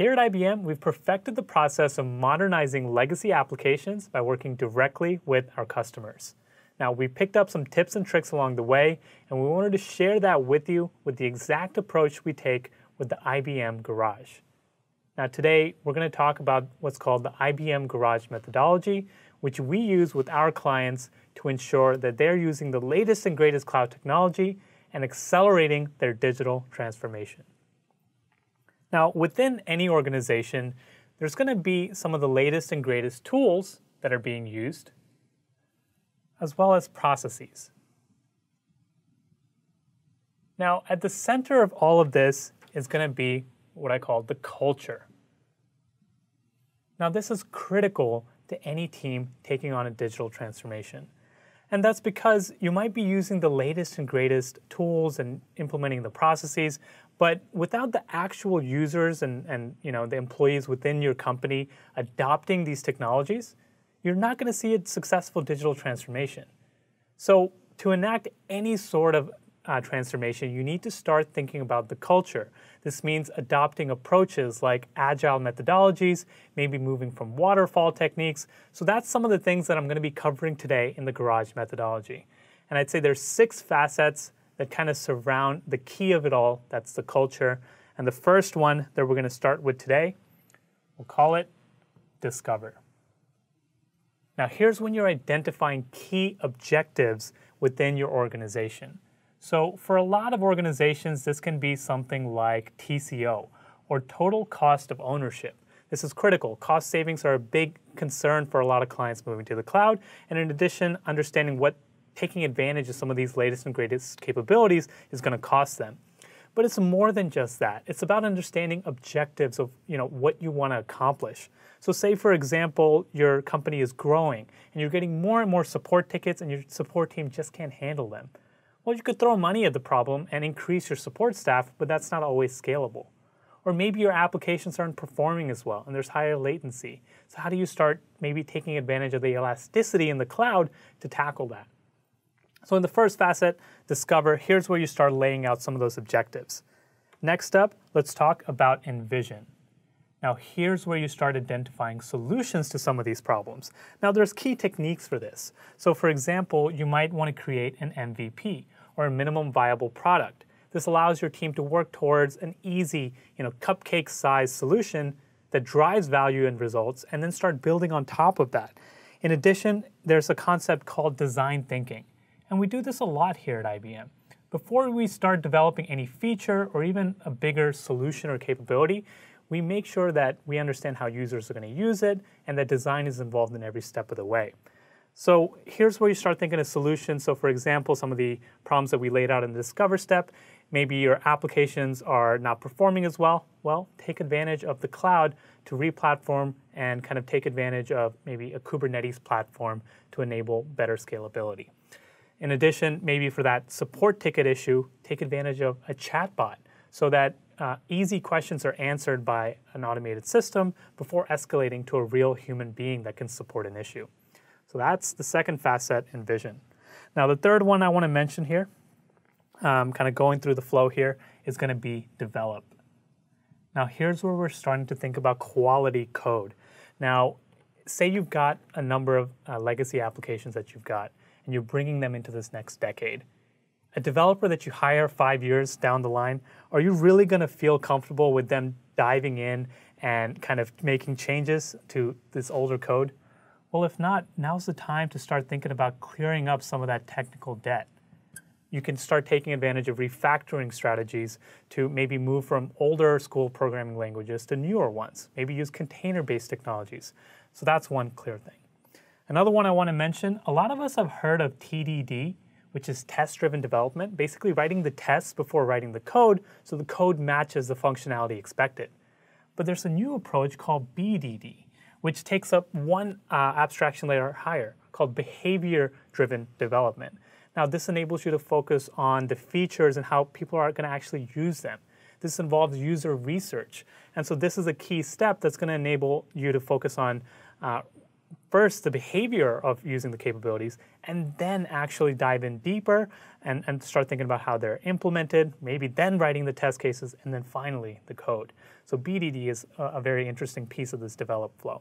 Here at IBM, we've perfected the process of modernizing legacy applications by working directly with our customers. Now, we picked up some tips and tricks along the way, and we wanted to share that with you with the exact approach we take with the IBM Garage. Now, today, we're going to talk about what's called the IBM Garage methodology, which we use with our clients to ensure that they're using the latest and greatest cloud technology and accelerating their digital transformation. Now, within any organization, there's going to be some of the latest and greatest tools that are being used, as well as processes. Now, at the center of all of this is going to be what I call the culture. Now, this is critical to any team taking on a digital transformation. And that's because you might be using the latest and greatest tools and implementing the processes, but without the actual users and, and you know, the employees within your company adopting these technologies, you're not going to see a successful digital transformation. So to enact any sort of uh, transformation, you need to start thinking about the culture. This means adopting approaches like agile methodologies, maybe moving from waterfall techniques. So that's some of the things that I'm going to be covering today in the Garage methodology. And I'd say there's six facets that kind of surround the key of it all. That's the culture. And the first one that we're going to start with today, we'll call it discover. Now, here's when you're identifying key objectives within your organization. So for a lot of organizations, this can be something like TCO, or total cost of ownership. This is critical. Cost savings are a big concern for a lot of clients moving to the cloud. And in addition, understanding what taking advantage of some of these latest and greatest capabilities is going to cost them. But it's more than just that. It's about understanding objectives of you know, what you want to accomplish. So say, for example, your company is growing and you're getting more and more support tickets and your support team just can't handle them. Well, you could throw money at the problem and increase your support staff, but that's not always scalable. Or maybe your applications aren't performing as well and there's higher latency. So, how do you start maybe taking advantage of the elasticity in the cloud to tackle that? So, in the first facet, discover, here's where you start laying out some of those objectives. Next up, let's talk about envision. Now here's where you start identifying solutions to some of these problems. Now there's key techniques for this. So for example, you might want to create an MVP or a minimum viable product. This allows your team to work towards an easy, you know, cupcake sized solution that drives value and results and then start building on top of that. In addition, there's a concept called design thinking. And we do this a lot here at IBM. Before we start developing any feature or even a bigger solution or capability, we make sure that we understand how users are going to use it and that design is involved in every step of the way. So here's where you start thinking of solutions. So for example, some of the problems that we laid out in the discover step, maybe your applications are not performing as well. Well, take advantage of the cloud to re-platform and kind of take advantage of maybe a Kubernetes platform to enable better scalability. In addition, maybe for that support ticket issue, take advantage of a chatbot so that uh, easy questions are answered by an automated system before escalating to a real human being that can support an issue. So that's the second facet envision. Now, the third one I want to mention here, um, kind of going through the flow here, is going to be develop. Now, here's where we're starting to think about quality code. Now, say you've got a number of uh, legacy applications that you've got, and you're bringing them into this next decade a developer that you hire five years down the line, are you really going to feel comfortable with them diving in and kind of making changes to this older code? Well, if not, now's the time to start thinking about clearing up some of that technical debt. You can start taking advantage of refactoring strategies to maybe move from older school programming languages to newer ones. Maybe use container based technologies. So that's one clear thing. Another one I want to mention a lot of us have heard of TDD, which is test-driven development, basically writing the tests before writing the code so the code matches the functionality expected. But there's a new approach called BDD, which takes up one uh, abstraction layer higher, called behavior-driven development. Now, this enables you to focus on the features and how people are going to actually use them. This involves user research. And so this is a key step that's going to enable you to focus on uh, first the behavior of using the capabilities and then actually dive in deeper and, and start thinking about how they're implemented, maybe then writing the test cases, and then finally the code. So BDD is a, a very interesting piece of this develop flow.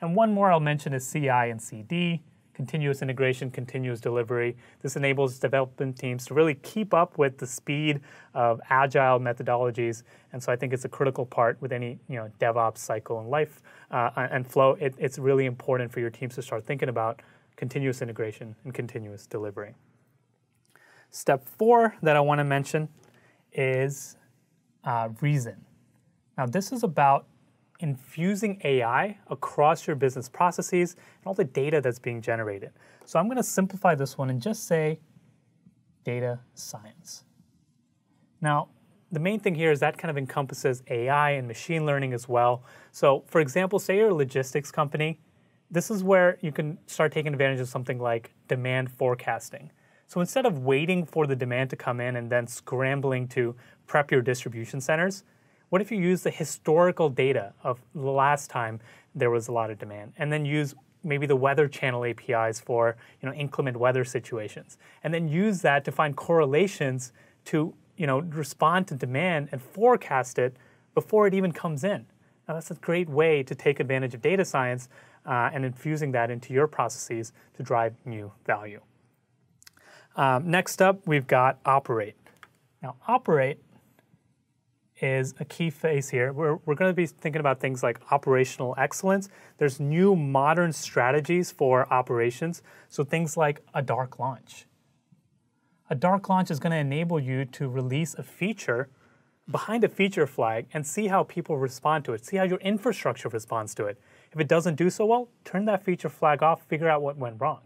And one more I'll mention is CI and CD continuous integration, continuous delivery. This enables development teams to really keep up with the speed of agile methodologies. And so I think it's a critical part with any you know DevOps cycle and life uh, and flow. It, it's really important for your teams to start thinking about continuous integration and continuous delivery. Step four that I want to mention is uh, reason. Now, this is about infusing AI across your business processes and all the data that's being generated. So I'm going to simplify this one and just say data science. Now, the main thing here is that kind of encompasses AI and machine learning as well. So, for example, say you're a logistics company, this is where you can start taking advantage of something like demand forecasting. So instead of waiting for the demand to come in and then scrambling to prep your distribution centers, what if you use the historical data of the last time there was a lot of demand and then use maybe the weather channel APIs for you know, inclement weather situations and then use that to find correlations to you know, respond to demand and forecast it before it even comes in. Now that's a great way to take advantage of data science uh, and infusing that into your processes to drive new value. Um, next up, we've got operate. Now, operate is a key phase here. We're, we're going to be thinking about things like operational excellence. There's new modern strategies for operations. So things like a dark launch. A dark launch is going to enable you to release a feature behind a feature flag and see how people respond to it, see how your infrastructure responds to it. If it doesn't do so well, turn that feature flag off, figure out what went wrong.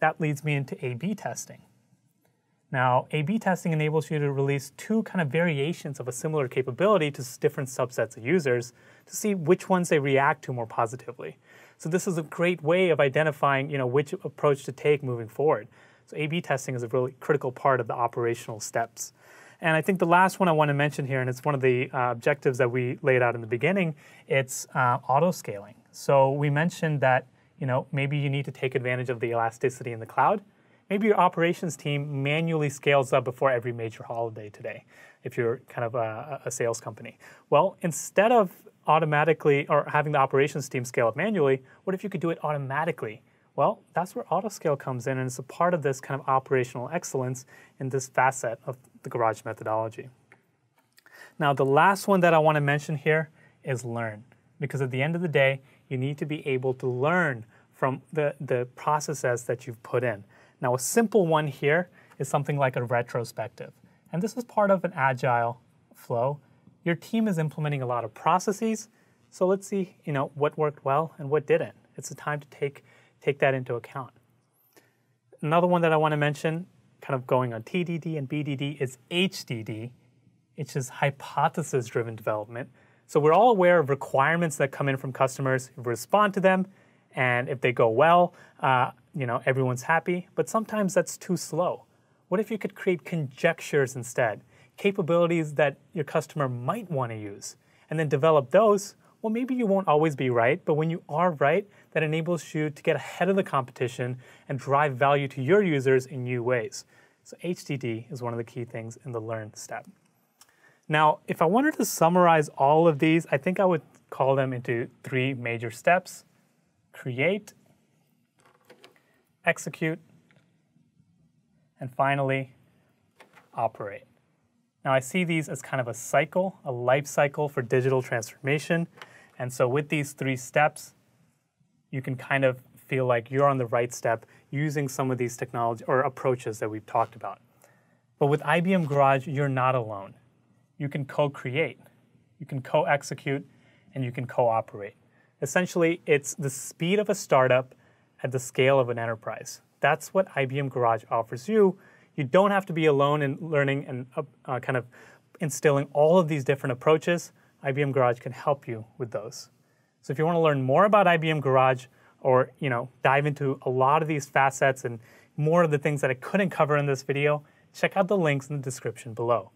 That leads me into A-B testing. Now, A-B testing enables you to release two kind of variations of a similar capability to different subsets of users to see which ones they react to more positively. So this is a great way of identifying you know, which approach to take moving forward. So A-B testing is a really critical part of the operational steps. And I think the last one I want to mention here, and it's one of the uh, objectives that we laid out in the beginning, it's uh, auto-scaling. So we mentioned that you know, maybe you need to take advantage of the elasticity in the cloud. Maybe your operations team manually scales up before every major holiday today, if you're kind of a, a sales company. Well, instead of automatically or having the operations team scale up manually, what if you could do it automatically? Well, that's where autoscale comes in, and it's a part of this kind of operational excellence in this facet of the garage methodology. Now, the last one that I want to mention here is learn, because at the end of the day, you need to be able to learn from the, the processes that you've put in. Now, a simple one here is something like a retrospective. And this is part of an agile flow. Your team is implementing a lot of processes, so let's see, you know, what worked well and what didn't. It's a time to take, take that into account. Another one that I want to mention, kind of going on TDD and BDD, is HDD, which is hypothesis-driven development. So we're all aware of requirements that come in from customers, respond to them, and if they go well, uh, you know, everyone's happy, but sometimes that's too slow. What if you could create conjectures instead, capabilities that your customer might want to use, and then develop those? Well, maybe you won't always be right, but when you are right, that enables you to get ahead of the competition and drive value to your users in new ways. So HDD is one of the key things in the learn step. Now, if I wanted to summarize all of these, I think I would call them into three major steps. Create, execute, and finally, operate. Now I see these as kind of a cycle, a life cycle for digital transformation. And so with these three steps, you can kind of feel like you're on the right step using some of these technology or approaches that we've talked about. But with IBM Garage, you're not alone. You can co-create, you can co-execute, and you can co-operate. Essentially, it's the speed of a startup at the scale of an enterprise. That's what IBM Garage offers you. You don't have to be alone in learning and uh, uh, kind of instilling all of these different approaches. IBM Garage can help you with those. So if you want to learn more about IBM Garage or you know dive into a lot of these facets and more of the things that I couldn't cover in this video, check out the links in the description below.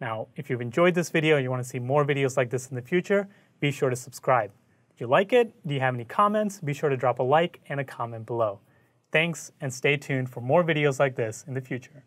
Now, if you've enjoyed this video and you want to see more videos like this in the future, be sure to subscribe. You like it? Do you have any comments? Be sure to drop a like and a comment below. Thanks, and stay tuned for more videos like this in the future.